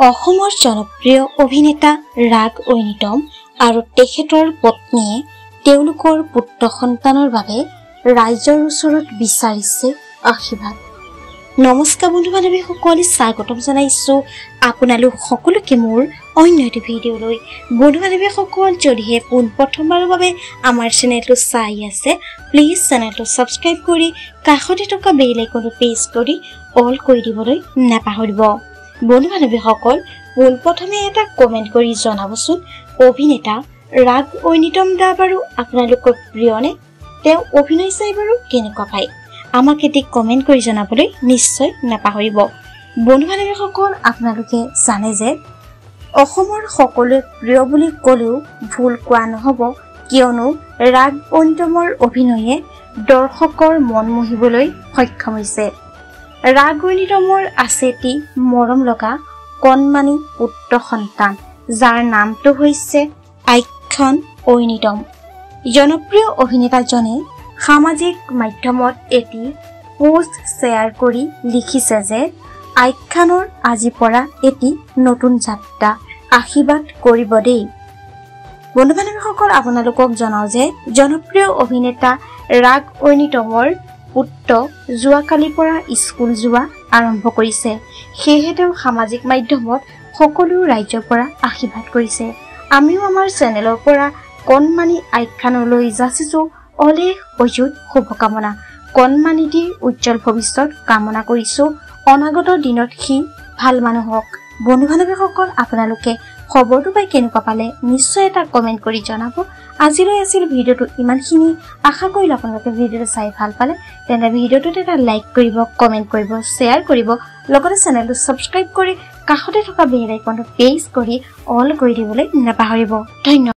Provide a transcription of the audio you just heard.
অসমৰ জনপ্ৰিয় অভিনেতা ৰাগ ঐনিতম আৰু তেখেতৰ পত্নীয়ে তেওঁলোকৰ পুত্ৰ সন্তানৰ বাবে ৰাইজৰ ওচৰত বিচাৰিছে আশীৰ্বাদ। নমস্কাৰ বন্ধু বান্ধৱীসকলে স্বাগতম জনাইছোঁ আপোনালোক সকলোকে মোৰ অন্য এটি ভিডিঅ'লৈ। বন্ধু বান্ধৱীসকল যদিহে পোনপ্ৰথমবাৰৰ বাবে আমাৰ চেনেলটো চাই আছে প্লিজ চেনেলটো ছাবস্ক্ৰাইব কৰি কাষতে থকা বেল আইকনটো প্ৰেছ কৰি অল কৰি দিবলৈ নাপাহৰিব। বন্ধু বান্ধৱীসকল পোনপ্ৰথমে এটা কমেণ্ট কৰি জনাবচোন। অভিনেতা ৰাগ ঐনিতম দা বাৰু আপোনালোকৰ প্ৰিয়নে? তেওঁ অভিনয় চাই বাৰু কেনেকুৱা পায়? আমাক এটি কমেণ্ট কৰি জনাবলৈ নিশ্চয় নাপাহৰিব। বন্ধু বান্ধৱীসকল আপোনালোকে জানে যে অসমৰ সকলোৱে প্ৰিয় বুলি ক'লেও ভুল কোৱা নহ'ব। কিয়নো ৰাগ ঐনিতমৰ অভিনয়ে দৰ্শকৰ মন মোহিবলৈ সক্ষম হৈছে। ৰাগ ঐনিতমৰ আছে এটি মৰম লগা কণমানি পুত্ৰ সন্তান যাৰ নামটো হৈছে আখ্যান ঐনিতম জনপ্ৰিয় অভিনেতাজনে সামাজিক মাধ্যমত এটি পোষ্ট শ্বেয়াৰ কৰি লিখিছে যে আখ্যানৰ আজিৰ পৰা এটি নতুন যাত্ৰা আশীৰ্বাদ কৰিব দেই। বন্ধু বান্ধৱীসকল আপোনালোকক জনাওঁ যে জনপ্ৰিয় অভিনেতা ৰাগ ঐনিতমৰ পুত্ৰ যোৱাকালিৰ পৰা স্কুল যোৱা আৰম্ভ কৰিছে। সেয়েহে তেওঁ সামাজিক মাধ্যমত সকলো ৰাইজৰ পৰা আশীৰ্বাদ কৰিছে। আমিও আমাৰ চেনেলৰ পৰা কণমানি আখ্যানলৈ যাচিছোঁ। অলেখ অযুত শুভকামনা। কণমানিটিৰ উজ্জ্বল ভৱিষ্যত কামনা কৰিছোঁ। অনাগত দিনত সি ভাল মানুহ হওক বন্ধু বান্ধৱীসকল আপোনালোকে খবৰটো পাই কেনেকুৱা পালে নিশ্চয় এটা কমেণ্ট কৰি জনাব। আজিলৈ আছিল ভিডিঅ'টো ইমানখিনি। আশা কৰিলোঁ আপোনালোকে ভিডিঅ'টো চাই ভাল পালে। তেন্তে ভিডিঅ'টোত এটা লাইক কৰিব কমেণ্ট কৰিব শ্বেয়াৰ কৰিব। লগতে চেনেলটো ছাবস্ক্ৰাইব কৰি কাষতে থকা বেল আইকনটো প্ৰেছ কৰি অল কৰি দিবলৈ নাপাহৰিব। ধন্যবাদ।